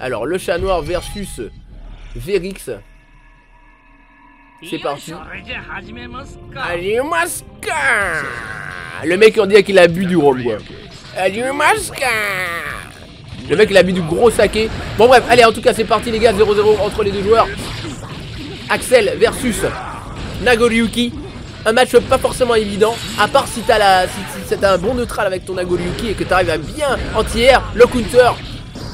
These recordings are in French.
Alors, le chat noir versus Verix. C'est parti. Le mec, on dirait qu'il a bu du rhum, quoi. Le mec, il a bu du gros saké. Bon, bref, allez, en tout cas, c'est parti, les gars. 0-0 entre les deux joueurs. Axel versus Nagoryuki. Un match pas forcément évident, à part si t'as si, un bon neutral avec ton Nagoryuki et que t'arrives à bien anti-air, le counter.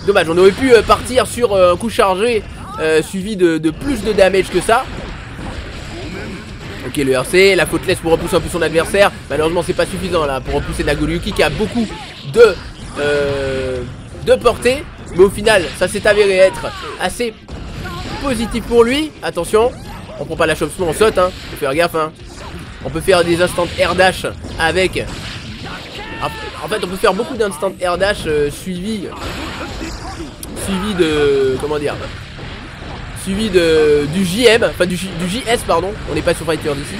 Dommage, on aurait pu euh, partir sur euh, un coup chargé euh, suivi de, plus de damage que ça. Ok le RC, la faute laisse pour repousser un peu son adversaire Malheureusement c'est pas suffisant là pour repousser Nagoryuki qui a beaucoup de, portée Mais au final ça s'est avéré être assez positif pour lui Attention on prend pas la chop on saute hein. Faut faire gaffe hein. On peut faire des instants air dash avec En fait on peut faire beaucoup d'instants air dash euh, suivi Suivi de Comment dire Suivi de du JM Enfin du, JS pardon. On n'est pas sur Fighter d'ici.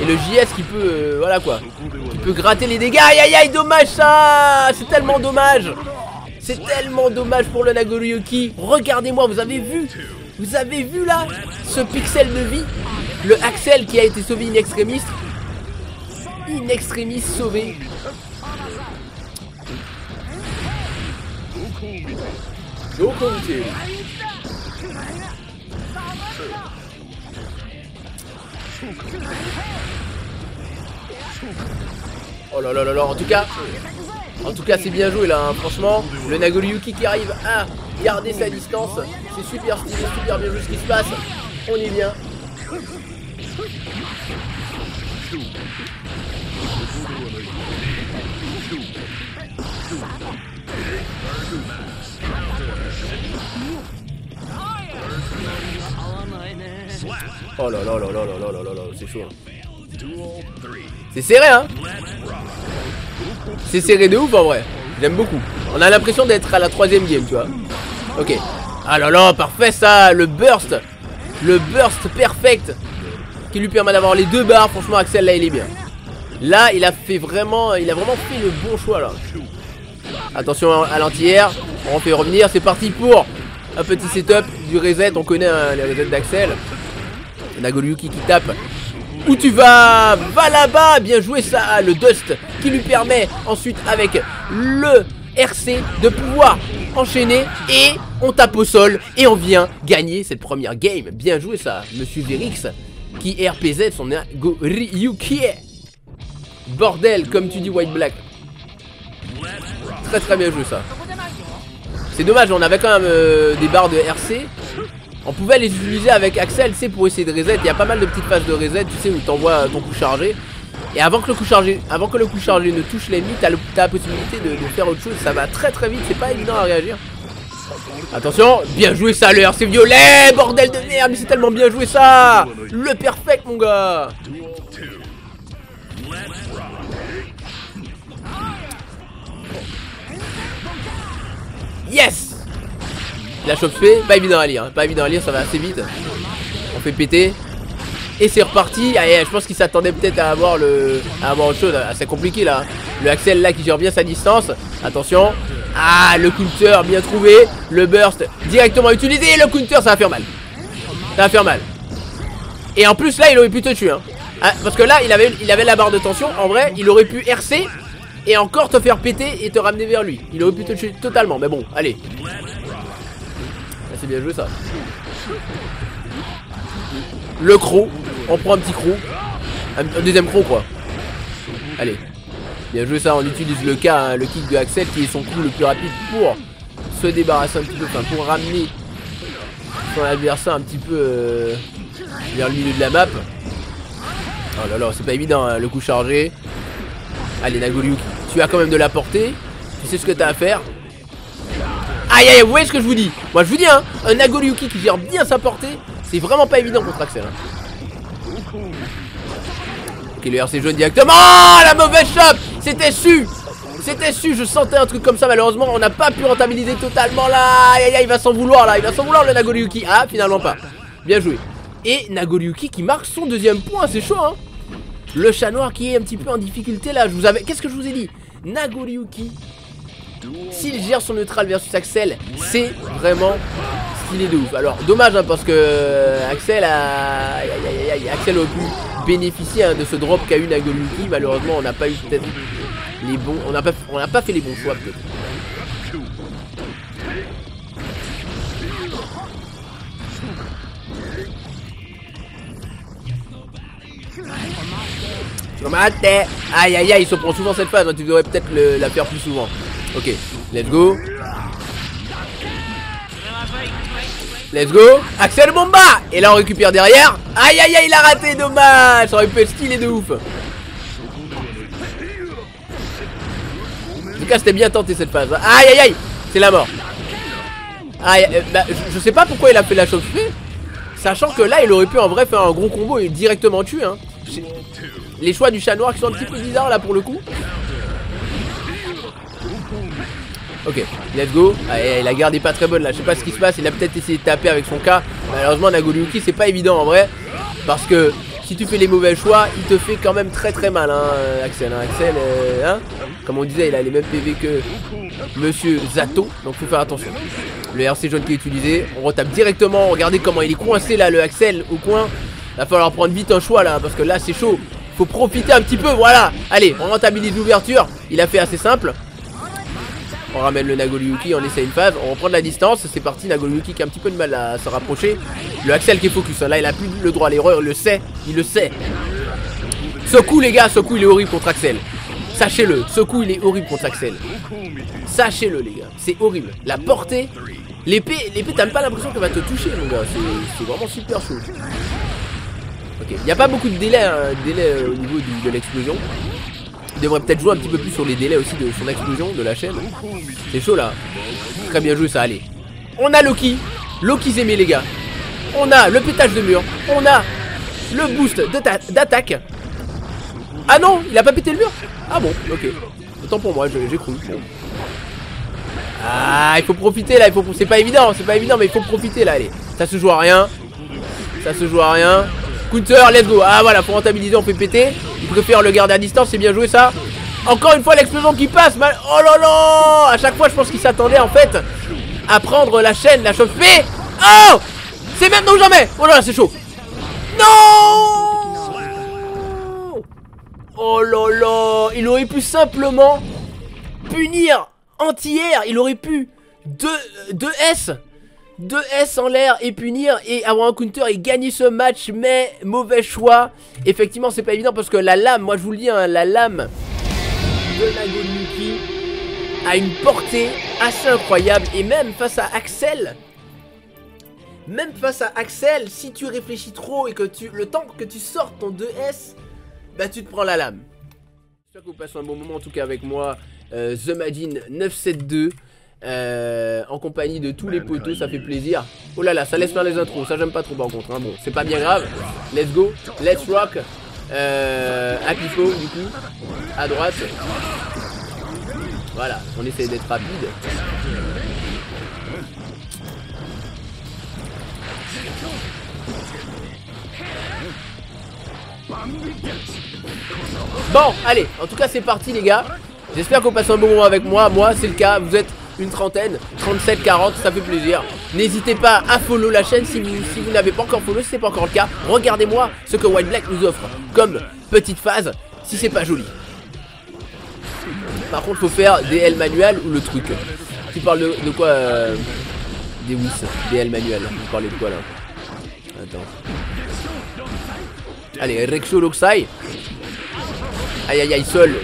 Et le JS qui peut euh, Voilà quoi. Qui peut gratter les dégâts. Aïe aïe aïe dommage ça. C'est tellement dommage. C'est tellement dommage pour le Nagoryuki Regardez-moi vous avez vu vous avez vu là ce pixel de vie? Le Axel qui a été sauvé in extremis. In extremis sauvé Oh là là là là en tout cas En tout cas c'est bien joué là hein. franchement Le Nagoryuki qui arrive à garder sa distance. C'est super stylé, super bien vu ce qui se passe. On y vient. Oh là là là là là là là là c'est chaud. Hein. C'est serré hein C'est serré de ouf en vrai. J'aime beaucoup. On a l'impression d'être à la troisième game, tu vois. Ok. Ah là là, parfait ça, le burst. Le burst perfect. Qui lui permet d'avoir les deux barres. Franchement, Axel, là, il est bien. Là, il a fait vraiment, il a vraiment fait le bon choix, là. Attention à l'anti-air. On fait revenir. C'est parti pour un petit setup du reset. On connaît hein, les resets d'Axel. Nagoluyuki qui tape. Où tu vas? Va là-bas Bien joué ça, le Dust qui lui permet ensuite avec le RC de pouvoir enchaîner et on tape au sol et on vient gagner cette première game. Bien joué ça, Monsieur Verix qui RPZ son Go Ryuki. Bordel, comme tu dis White Black. Très très bien joué ça. C'est dommage, on avait quand même euh, des barres de RC. On pouvait les utiliser avec Axel, c'est pour essayer de reset. Il y a pas mal de petites phases de reset, tu sais, où tu envoies ton coup chargé. Et avant que le coup chargé, avant que le coup chargé ne touche l'ennemi, t'as la possibilité de, faire autre chose. Ça va très très vite, c'est pas évident à réagir. Attention, bien joué ça l'heure, c'est violet, bordel de merde, mais c'est tellement bien joué ça Le perfect mon gars Yes La chope fait, pas évident à lire, hein. pas évident à lire, ça va assez vite. On fait péter, et c'est reparti. je pense qu'il s'attendait peut-être à avoir le. à avoir autre chose. assez compliqué là. Le Axel là qui gère bien sa distance. Attention. Ah le counter bien trouvé. Le burst directement utilisé. Le counter ça va faire mal. Ça va faire mal. Et en plus là il aurait pu te tuer. Hein. Ah, parce que là il avait, il avait la barre de tension. En vrai il aurait pu RC et encore te faire péter et te ramener vers lui. Il aurait pu te tuer totalement. Mais bon, allez. C'est bien joué ça. Le croc. On prend un petit croc. Un, deuxième croc quoi. Allez. Bien joué ça, on utilise le cas, hein, le kick de Axel qui est son coup le plus rapide pour se débarrasser un petit peu, enfin pour ramener son adversaire un petit peu euh, vers le milieu de la map. Oh là là, c'est pas évident hein, le coup chargé. Allez Nagoryuki, tu as quand même de la portée, tu sais ce que tu as à faire. Aïe aïe, vous voyez ce que je vous dis? Moi je vous dis, hein, un Nagoryuki qui gère bien sa portée, c'est vraiment pas évident contre Axel. Hein. Ok, le RC jaune directement. Oh, la mauvaise shop C'était su C'était su, je sentais un truc comme ça. Malheureusement, on n'a pas pu rentabiliser totalement là. Aïe, aïe, il va s'en vouloir là. Il va s'en vouloir le Nagoryuki. Ah, finalement pas. Bien joué. Et Nagoryuki qui marque son deuxième point. C'est chaud, hein. Le chat noir qui est un petit peu en difficulté là. Je vous avais. Qu'est-ce que je vous ai dit? Nagoryuki s'il gère son neutral versus Axel, c'est vraiment stylé de ouf. Alors dommage hein, parce que euh, Axel a, Axel aurait pu bénéficier hein, de ce drop qu'a eu Nagoluki. Malheureusement, on n'a pas eu peut-être les bons, on n'a pas, pas fait les bons choix. Aïe aïe aïe, il se prend souvent cette phase, tu devrais peut-être la faire plus souvent. Ok, let's go. Let's go. Axel Bomba. Et là on récupère derrière. Aïe aïe aïe il a raté dommage. Ça aurait pu être stylé de ouf. En tout cas c'était bien tenté cette phase Aïe aïe aïe C'est la mort. Aïe, euh, bah, je, sais pas pourquoi il a fait la chose Sachant que là il aurait pu en vrai faire un gros combo et directement tuer hein. Les choix du chat noir qui sont un petit peu bizarres là pour le coup Ok, let's go. la garde est pas très bonne là. Je sais pas ce qui se passe. Il a peut-être essayé de taper avec son K. Malheureusement, Nagoluyuki, c'est pas évident en vrai. Parce que si tu fais les mauvais choix, il te fait quand même très très mal, hein, Axel. Hein. Axel, euh, hein comme on disait, il a les mêmes PV que Monsieur Zato. Donc faut faire attention. Le RC jaune qui est utilisé. On retape directement. Regardez comment il est coincé là, le Axel au coin. Va falloir prendre vite un choix là. Parce que là, c'est chaud. Faut profiter un petit peu. Voilà. Allez, on rentabilise l'ouverture. Il a fait assez simple. On ramène le Nagoluyuki, on essaie une phase, on reprend de la distance, c'est parti, Nagoluyuki qui a un petit peu de mal à se rapprocher. Le Axel qui est focus, hein. là il a plus le droit à l'erreur, il le sait, il le sait. Ce coup les gars, ce coup il est horrible contre Axel. Sachez-le, ce coup il est horrible contre Axel. Sachez-le les gars, c'est horrible. La portée, l'épée, l'épée t'as même pas l'impression qu'elle va te toucher mon gars, c'est vraiment super chaud. Il n'y a pas beaucoup de délai, hein, euh, au niveau de l'explosion. Il devrait peut-être jouer un petit peu plus sur les délais aussi de son explosion de la chaîne. C'est chaud là. Très bien joué ça, allez. On a Loki. Loki aimé les gars. On a le pétage de mur. On a le boost d'attaque. Ah non, il a pas pété le mur? Ah bon, ok. Autant pour moi, j'ai cru. Ah, il faut profiter là, il faut c'est pas évident, c'est pas évident mais il faut profiter là, allez. Ça se joue à rien. Ça se joue à rien. Counter, let's go. Ah voilà, pour rentabiliser, on fait péter. Il préfère le garder à distance, c'est bien joué ça. Encore une fois, l'explosion qui passe. Mal... Oh là là À chaque fois, je pense qu'il s'attendait en fait à prendre la chaîne, la chauffer. Oh C'est maintenant ou jamais Oh là là, c'est chaud. Non Oh là là Il aurait pu simplement punir anti-air. Il aurait pu 2 S 2 S en l'air et punir et avoir un counter et gagner ce match mais mauvais choix. Effectivement c'est pas évident parce que la lame moi je vous le dis hein, la lame de Nagoluki a une portée assez incroyable. Et même face à Axel même face à Axel si tu réfléchis trop et que tu le temps que tu sortes ton 2S bah tu te prends la lame. J'espère que vous passez un bon moment en tout cas avec moi euh, The Madine 972 euh, en compagnie de tous les poteaux, ça fait plaisir. Oh là là, ça laisse faire les intros, ça j'aime pas trop par contre. Hein. Bon, c'est pas bien grave. Let's go, let's rock. Euh, à du coup, à droite. Voilà, on essaie d'être rapide. Bon, allez, en tout cas c'est parti les gars. J'espère qu'on passe un bon moment avec moi. Moi, c'est le cas. Vous êtes une trentaine, 37, 40, ça fait plaisir. N'hésitez pas à follow la chaîne si vous, si vous n'avez pas encore follow, si c'est pas encore le cas. Regardez-moi ce que White Black nous offre comme petite phase, si c'est pas joli. Par contre, faut faire des L ou le truc. Tu parles de, quoi euh, Des WIS, des L manuels? Vous parlez de quoi là? Attends. Allez, Rexo Loxai. Aïe aïe aïe, seul.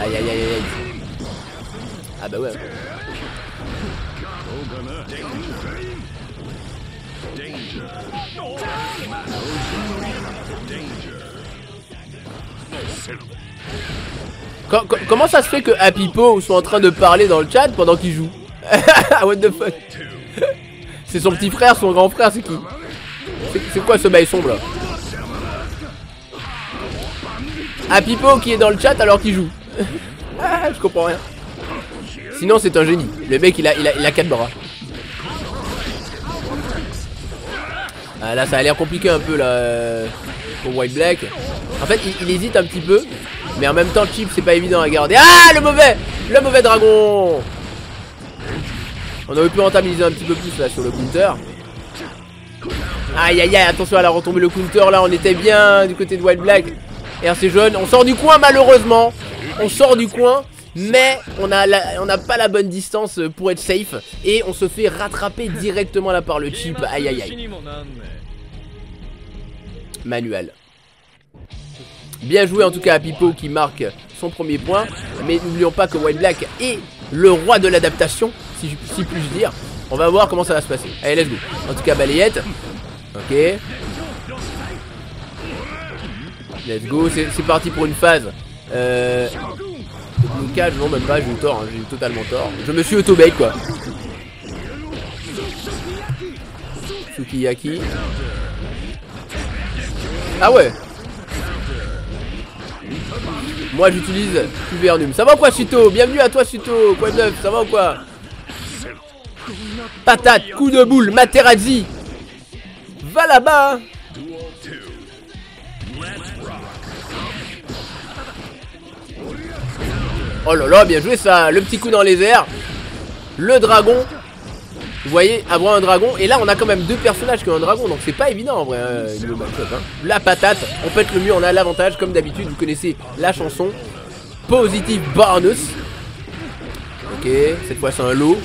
Aïe aïe aïe aïe. Ah bah ouais. comment ça se fait que Happy Po soit en train de parler dans le chat pendant qu'il joue? What the fuck? C'est son petit frère, son grand frère, c'est qui? C'est quoi ce bail sombre là? Happy Po qui est dans le chat alors qu'il joue. Ah, Je comprends rien Sinon c'est un génie. Le mec il a, il 4 bras. Ah, là ça a l'air compliqué un peu là euh, pour White Black. En fait il, hésite un petit peu. Mais en même temps Chip c'est pas évident à garder. Ah le mauvais Le mauvais dragon On aurait pu rentabiliser un petit peu plus là sur le counter. Aïe aïe aïe, attention à la retomber le counter là, on était bien du côté de Wild Black. RC jaune, on sort du coin malheureusement. On sort du coin. Mais on a on n'a pas la bonne distance pour être safe Et on se fait rattraper directement là par le chip. Aïe aïe aïe. Manuel. Bien joué en tout cas à Pipo qui marque son premier point. Mais n'oublions pas que White Black est le roi de l'adaptation si, si puis-je dire. On va voir comment ça va se passer. Allez let's go. En tout cas balayette. Ok. Let's go C'est parti pour une phase. Euh, Non même pas, j'ai eu tort, hein, j'ai eu totalement tort. Je me suis auto-bait quoi. Sukiyaki. Ah ouais Moi j'utilise Cuvernum. Ça va ou quoi Suto? Bienvenue à toi Suto Quoi de neuf? Ça va ou quoi? Patate, coup de boule, Materazzi Va là-bas Oh là là, bien joué ça Le petit coup dans les airs. Le dragon. Vous voyez, avoir un dragon Et là, on a quand même deux personnages qui ont un dragon Donc c'est pas évident en vrai euh, hein. La patate, on pète le mieux, on a l'avantage Comme d'habitude, vous connaissez la chanson. Positive bonus. Ok, cette fois c'est un lot.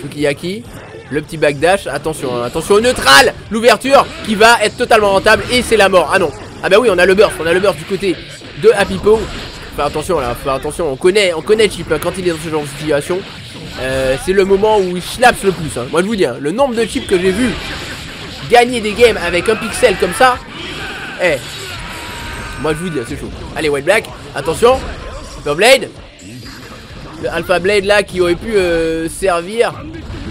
Fukiyaki le petit backdash, attention, hein. attention au neutral! L'ouverture qui va être totalement rentable Et c'est la mort, ah non. Ah bah oui on a le burst, on a le burst du côté de Happy Po Faire attention là, faire attention. On connaît, on connaît Chip hein, quand il est dans ce genre de situation. Euh, c'est le moment où il schlaps le plus. Hein. Moi je vous dis, hein, le nombre de chips que j'ai vu gagner des games avec un pixel comme ça. Eh, moi je vous dis, c'est chaud. Allez, White Black, attention. Super Blade. Le Alpha Blade là qui aurait pu euh, servir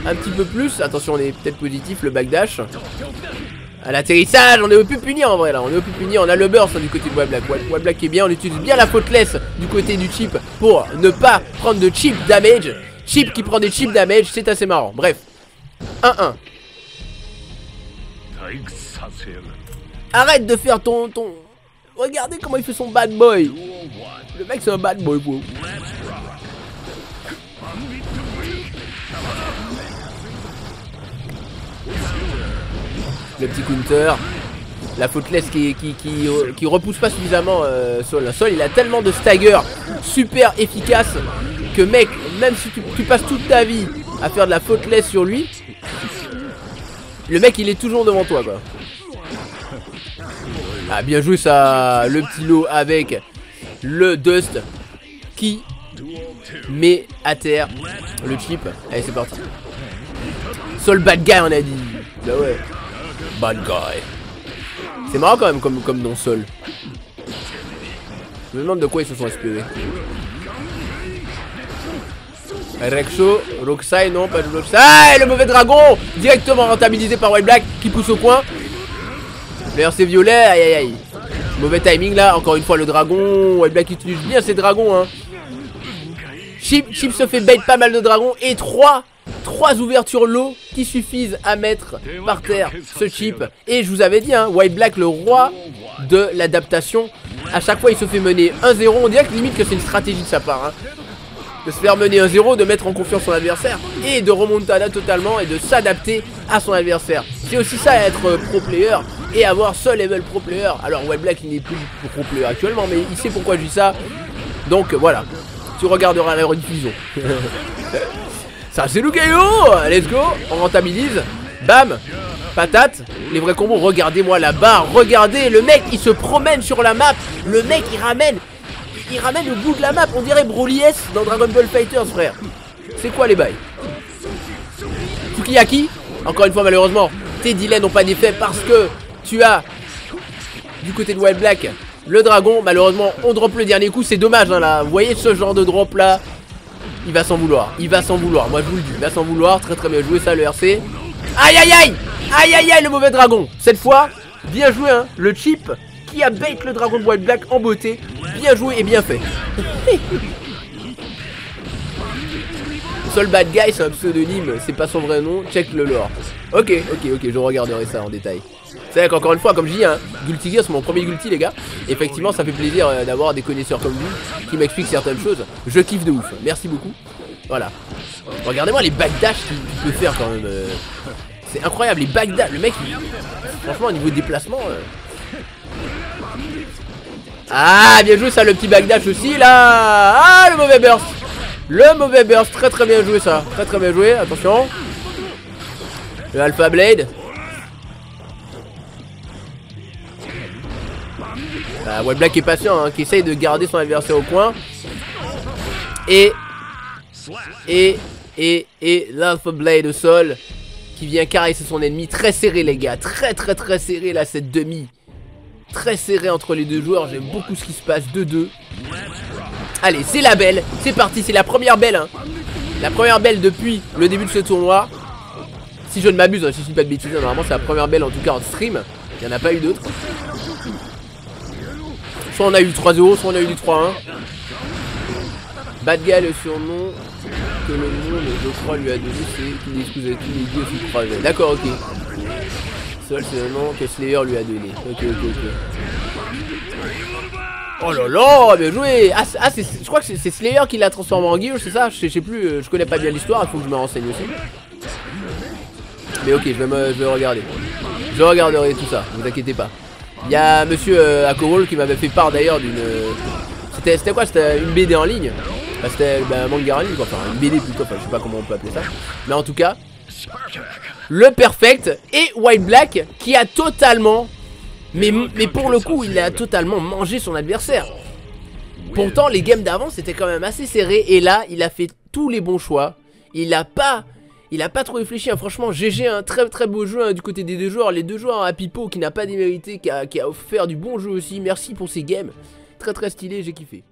un petit peu plus. Attention, on est peut-être positif, le backdash. À l'atterrissage, on est au plus puni en vrai là, on est au plus puni, on a le burst du côté de Wablack, Wablack est bien, on utilise bien la fauteless du côté du chip pour ne pas prendre de chip damage. Chip qui prend des chip damage, c'est assez marrant. Bref, 1-1. Arrête de faire ton, ton... Regardez comment il fait son bad boy. Le mec c'est un bad boy, bro. Le petit counter. La fauteless qui, qui, qui, repousse pas suffisamment euh, Sol. Sol, il a tellement de stagger super efficace que mec, même si tu, passes toute ta vie à faire de la fauteless sur lui, le mec il est toujours devant toi quoi. Ah bien joué ça, le petit lot avec le dust qui met à terre le chip. Allez c'est parti. Sol bad guy on a dit. Bah ouais. Bad guy. C'est marrant quand même comme, comme nom sol. Je me demande de quoi ils se sont inspirés. Rexo, Roxai, non, pas de Roxai. le mauvais dragon Directement rentabilisé par White Black qui pousse au coin. D'ailleurs, c'est violet, aïe aïe aïe. Mauvais timing là, encore une fois le dragon. White Black utilise bien ses dragons. Hein. Chip, Chip se fait bait pas mal de dragons. Et 3 trois ouvertures low qui suffisent à mettre par terre ce chip. Et je vous avais dit, hein, White Black, le roi de l'adaptation. À chaque fois, il se fait mener 1-0. On dirait que limite que c'est une stratégie de sa part. Hein. De se faire mener 1-0, de mettre en confiance son adversaire et de remonter à totalement et de s'adapter à son adversaire. C'est aussi ça être pro player et avoir seul level pro player. Alors White Black il n'est plus pro player actuellement mais il sait pourquoi je dis ça. Donc voilà, tu regarderas la rediffusion. Ça c'est Lucayo Let's go. On rentabilise. Bam. Patate. Les vrais combos Regardez-moi la barre Regardez Le mec il se promène sur la map. Le mec il ramène Il ramène le bout de la map. On dirait Broly S dans Dragon Ball Fighters frère. C'est quoi les bails? Fukiyaki Encore une fois malheureusement Tes delays n'ont pas d'effet parce que Tu as Du côté de Wild Black Le dragon. Malheureusement on drop le dernier coup. C'est dommage hein, là. Vous voyez ce genre de drop là il va s'en vouloir. Il va s'en vouloir. Moi, je vous le dis. Il va s'en vouloir. Très très bien joué ça, le RC. Aïe aïe aïe Aïe aïe aïe, le mauvais dragon. Cette fois, bien joué, hein. Le chip qui a bait le dragon de White Black en beauté. Bien joué et bien fait. Seul bad guy, c'est un pseudonyme. C'est pas son vrai nom. Check le lore. Ok, ok, ok. Je regarderai ça en détail. C'est vrai qu'encore une fois, comme je dis, hein, Gear c'est mon premier Guilty les gars. Effectivement ça fait plaisir euh, d'avoir des connaisseurs comme vous qui m'expliquent certaines choses. Je kiffe de ouf, merci beaucoup. Voilà. Regardez-moi les backdash qu'il peut faire quand même. euh. C'est incroyable, les backdash. Le mec, franchement au niveau de déplacement... euh. Ah, bien joué ça, le petit backdash aussi là Ah, le mauvais burst Le mauvais burst, très très bien joué ça Très très bien joué, attention Le Alpha Blade Ah, White Black est patient, hein, qui essaye de garder son adversaire au coin. Et. Et. Et. Et l'Alpha Blade au sol. Qui vient caresser son ennemi. Très serré, les gars. Très, très, très serré, là, cette demi. Très serré entre les deux joueurs. J'aime beaucoup ce qui se passe. 2-2. Allez, c'est la belle. C'est parti. C'est la première belle. Hein. La première belle depuis le début de ce tournoi. Si je ne m'abuse, hein, si je dis pas de bêtises, hein, normalement c'est la première belle en tout cas en stream. Il n'y en a pas eu d'autres. Soit on a eu 3-0, soit on a eu du 3-1. Bad Guy, le surnom que le monde, je crois, lui a donné, c'est qu'il excuse tous les dieux sous croisés. D'accord, ok. Seul, c'est le nom que Slayer lui a donné. Ok, ok, ok. Oh là là, bien joué Ah, ah, je crois que c'est Slayer qui l'a transformé en Gear, c'est ça? Je sais, je sais plus, euh, je connais pas bien l'histoire, il faut que je me renseigne aussi. Mais ok, je vais, me, je vais regarder. Je regarderai tout ça, vous inquiétez pas. Il y a monsieur euh, qui m'avait fait part d'ailleurs d'une... C'était quoi C'était une BD en ligne Enfin, C'était bah, un manga en ligne quoi, enfin une BD plutôt, enfin je sais pas comment on peut appeler ça. Mais en tout cas, le Perfect et White Black qui a totalement... Mais, mais pour le coup, il a totalement mangé son adversaire. Pourtant, les games d'avant, c'était quand même assez serré. Et là, il a fait tous les bons choix. Il a pas... Il a pas trop réfléchi, hein. franchement GG, un très très beau jeu hein, du côté des deux joueurs, les deux joueurs à Pipo qui n'a pas démérité, qui a, qui a offert du bon jeu aussi, merci pour ces games, très très stylé, j'ai kiffé.